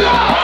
Yeah!